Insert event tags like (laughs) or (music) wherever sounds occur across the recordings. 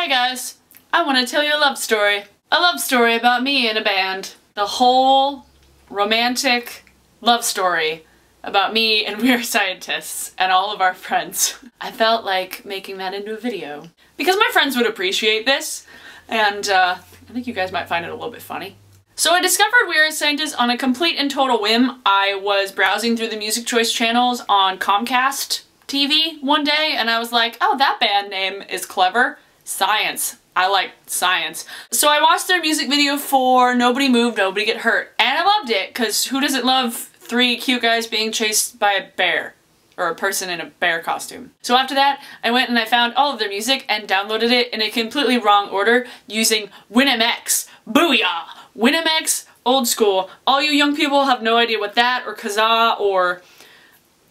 Hey guys, I want to tell you a love story. A love story about me and a band. The whole romantic love story about me and (laughs) We Are Scientists and all of our friends. (laughs) I felt like making that into a video because my friends would appreciate this and uh, I think you guys might find it a little bit funny. So I discovered We Are Scientists on a complete and total whim. I was browsing through the music choice channels on Comcast TV one day and I was like, oh that band name is clever. Science. I like science. So I watched their music video for Nobody Move, Nobody Get Hurt and I loved it because who doesn't love three cute guys being chased by a bear? or a person in a bear costume. So after that, I went and I found all of their music and downloaded it in a completely wrong order using Winamp. Booyah! Winamp, old school. All you young people have no idea what that or Kazaa or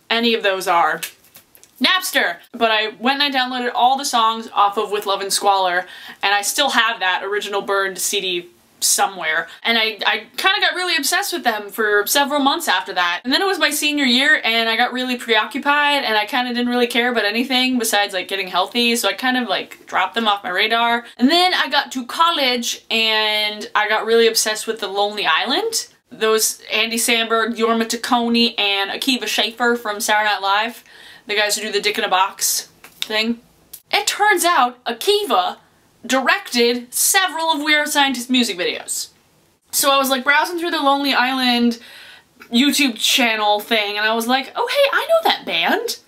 any of those are. Napster! But I went and I downloaded all the songs off of With Love and Squalor, and I still have that original burned CD somewhere. And I, I kind of got really obsessed with them for several months after that. And then it was my senior year and I got really preoccupied and I kind of didn't really care about anything besides like getting healthy. So I kind of like dropped them off my radar. And then I got to college and I got really obsessed with The Lonely Island. Those Andy Samberg, Jorma Taccone, and Akiva Schaffer from Saturday Night Live. The guys who do the Dick in a Box thing. It turns out Akiva directed several of We Are Scientists music videos. So I was like browsing through the Lonely Island YouTube channel thing and I was like, oh hey, I know that band.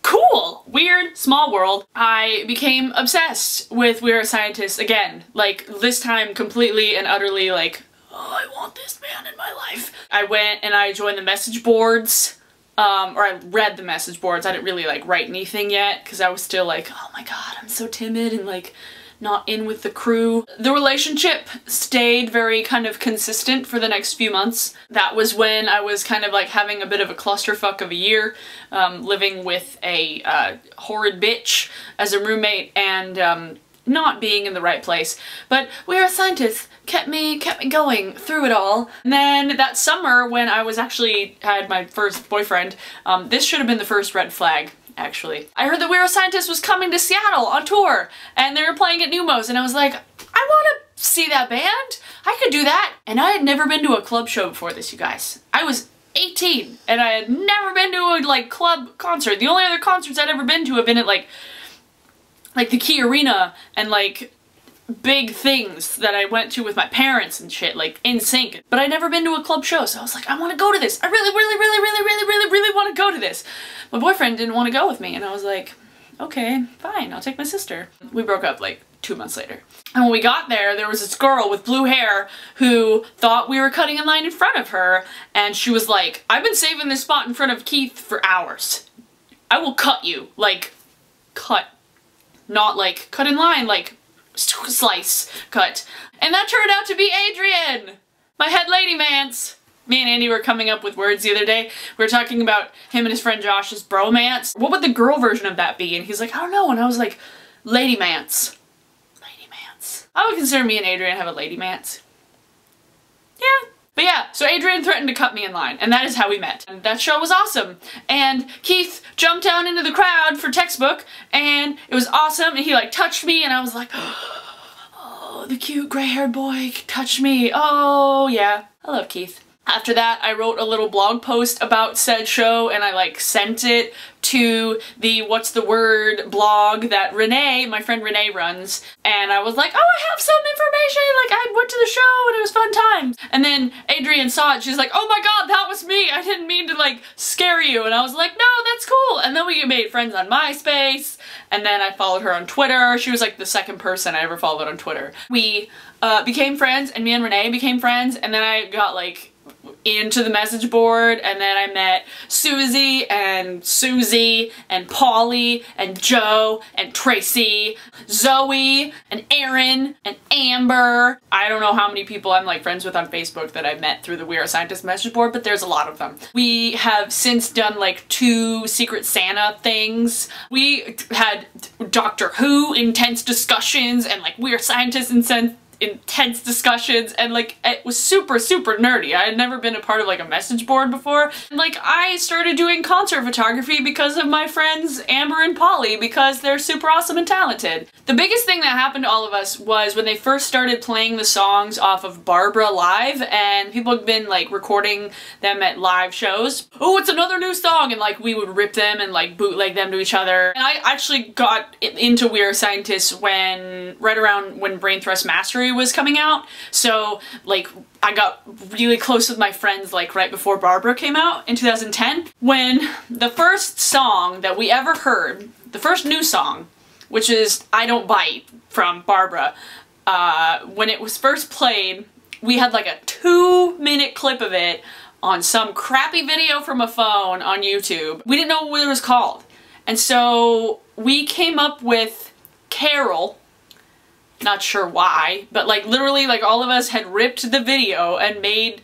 Cool! Weird, small world. I became obsessed with We Are Scientists again. Like, this time completely and utterly like, oh, I want this band in my life. I went and I joined the message boards. Um, or I read the message boards. I didn't really like write anything yet because I was still like, oh my god, I'm so timid and like not in with the crew. The relationship stayed very kind of consistent for the next few months. That was when I was kind of like having a bit of a clusterfuck of a year, um, living with a uh, horrid bitch as a roommate and um, not being in the right place. But We Are Scientists kept me kept me going through it all. And then that summer when I was actually had my first boyfriend, um, this should have been the first red flag actually. I heard that We Are Scientists was coming to Seattle on tour and they were playing at Neumos and I was like, I want to see that band. I could do that. And I had never been to a club show before this, you guys. I was 18 and I had never been to a like club concert. The only other concerts I'd ever been to have been at like like the Key Arena and like big things that I went to with my parents and shit, like NSYNC. But I'd never been to a club show, so I was like, I want to go to this. I really, really, really, really, really, really, really want to go to this. My boyfriend didn't want to go with me, and I was like, okay, fine, I'll take my sister. We broke up like two months later. And when we got there, there was this girl with blue hair who thought we were cutting in line in front of her, and she was like, I've been saving this spot in front of Keith for hours. I will cut you. Like, cut. Not like, cut in line, like, slice cut. And that turned out to be Adrian! My head lady mance! Me and Andy were coming up with words the other day. We were talking about him and his friend Josh's bromance. What would the girl version of that be? And he's like, I don't know. And I was like, lady mance. Lady mance. I would consider me and Adrian have a lady mance. Yeah, but yeah, so Adrian threatened to cut me in line, and that is how we met. And that show was awesome. And Keith jumped down into the crowd for textbook, and it was awesome, and he like touched me, and I was like, (gasps) oh, the cute gray-haired boy touched me. Oh, yeah. I love Keith. After that, I wrote a little blog post about said show and I like sent it to the What's the Word blog that Renee, my friend Renee runs. And I was like, oh, I have some information. Like I went to the show and it was fun times. And then Adrian saw it. She's like, oh my God, that was me. I didn't mean to like scare you. And I was like, no, that's cool. And then we made friends on MySpace. And then I followed her on Twitter. She was like the second person I ever followed on Twitter. We uh, became friends and me and Renee became friends. And then I got like into the message board and then I met Susie and Susie and Polly and Joe and Tracy, Zoe and Aaron and Amber. I don't know how many people I'm like friends with on Facebook that I met through the We Are Scientists message board, but there's a lot of them. We have since done like two Secret Santa things. We had Doctor Who intense discussions and like We Are Scientists and intense discussions and like it was super super nerdy. I had never been a part of like a message board before. And, like I started doing concert photography because of my friends Amber and Polly because they're super awesome and talented. The biggest thing that happened to all of us was when they first started playing the songs off of Barbara Live and people had been like recording them at live shows. Oh, it's another new song and like we would rip them and like bootleg them to each other. And I actually got into We Are Scientists when right around when Brain Thrust Mastery was coming out. So like I got really close with my friends like right before Barbara came out in 2010 when the first song that we ever heard, the first new song, which is I Don't Bite from Barbara, uh, when it was first played, we had like a two minute clip of it on some crappy video from a phone on YouTube. We didn't know what it was called. And so we came up with Carol, not sure why, but like literally like all of us had ripped the video and made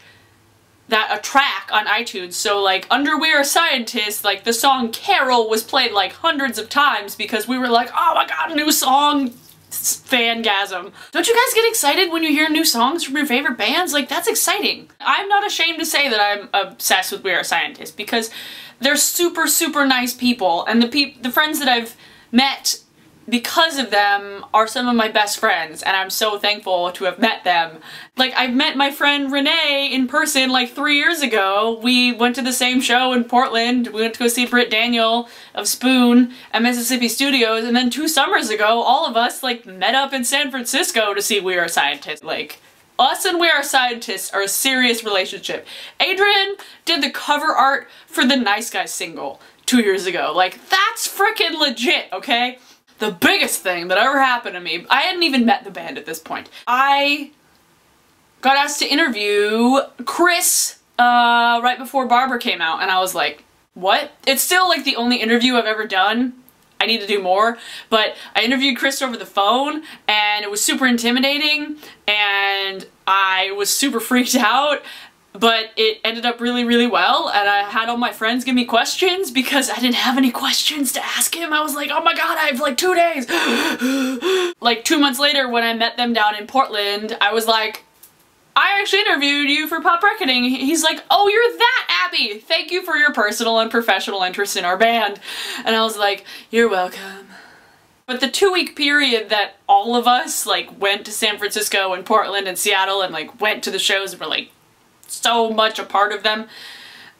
that a track on iTunes. So like under We Are Scientists, like the song Carol was played like hundreds of times because we were like, oh my god, a new song, fangasm. Don't you guys get excited when you hear new songs from your favorite bands? Like that's exciting. I'm not ashamed to say that I'm obsessed with We Are Scientists because they're super super nice people and the pe the friends that I've met because of them are some of my best friends and I'm so thankful to have met them. Like I've met my friend Renee in person like three years ago. We went to the same show in Portland. We went to go see Britt Daniel of Spoon at Mississippi Studios and then two summers ago all of us like met up in San Francisco to see We Are Scientists. Like us and We Are Scientists are a serious relationship. Adrian did the cover art for the Nice Guys single two years ago. Like that's freaking legit, okay? The biggest thing that ever happened to me, I hadn't even met the band at this point. I got asked to interview Chris uh, right before Barbara came out and I was like, what? It's still like the only interview I've ever done. I need to do more, but I interviewed Chris over the phone and it was super intimidating and I was super (laughs) freaked out but it ended up really, really well, and I had all my friends give me questions because I didn't have any questions to ask him. I was like, oh my god, I have like two days! (gasps) like two months later when I met them down in Portland, I was like, I actually interviewed you for PopWreckoning. He's like, oh, you're that Abby! Thank you for your personal and professional interest in our band. And I was like, you're welcome. But the two week period that all of us like went to San Francisco and Portland and Seattle and like went to the shows and were like so much a part of them.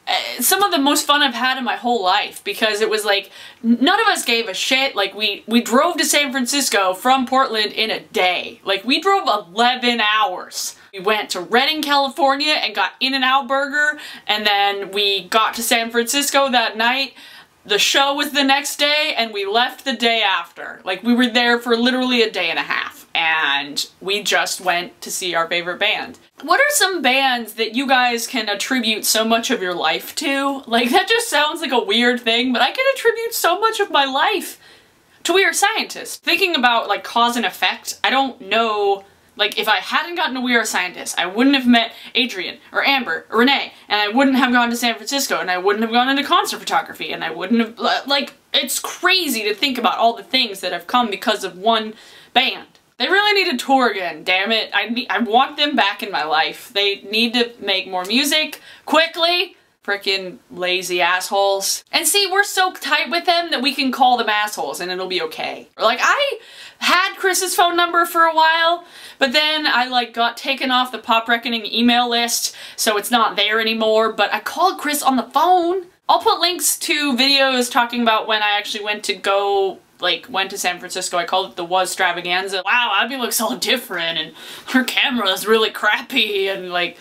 Uh, some of the most fun I've had in my whole life because it was like none of us gave a shit. Like we we drove to San Francisco from Portland in a day. Like we drove 11 hours. We went to Redding California and got In-N-Out Burger and then we got to San Francisco that night. The show was the next day and we left the day after. Like we were there for literally a day and a half and we just went to see our favorite band. What are some bands that you guys can attribute so much of your life to? Like, that just sounds like a weird thing, but I can attribute so much of my life to We Are Scientists. Thinking about, like, cause and effect, I don't know like, if I hadn't gotten to We Are Scientists, I wouldn't have met Adrian, or Amber, or Renee, and I wouldn't have gone to San Francisco, and I wouldn't have gone into concert photography, and I wouldn't have, like, it's crazy to think about all the things that have come because of one band. They really need to tour again, damn it. I, I want them back in my life. They need to make more music, quickly. Freaking lazy assholes. And see, we're so tight with them that we can call them assholes and it'll be okay. Like, I had Chris's phone number for a while, but then I like got taken off the PopWreckoning email list, so it's not there anymore, but I called Chris on the phone. I'll put links to videos talking about when I actually went to go like went to San Francisco. I called it the WASTRAVAGANZA. Wow, Abby looks all different and her camera is really crappy and like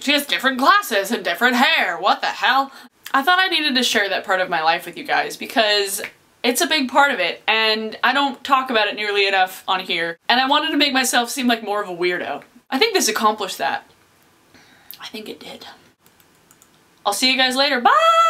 she has different glasses and different hair. What the hell? I thought I needed to share that part of my life with you guys because it's a big part of it and I don't talk about it nearly enough on here and I wanted to make myself seem like more of a weirdo. I think this accomplished that. I think it did. I'll see you guys later. Bye!